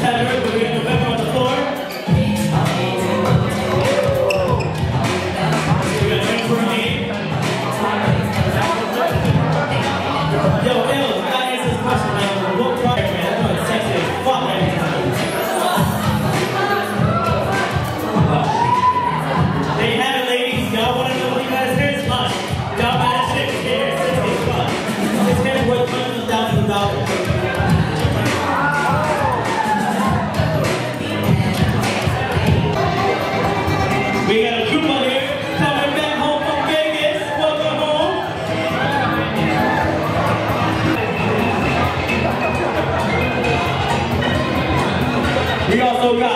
tenor, We got a trooper here coming back home from Vegas. Welcome home. We also got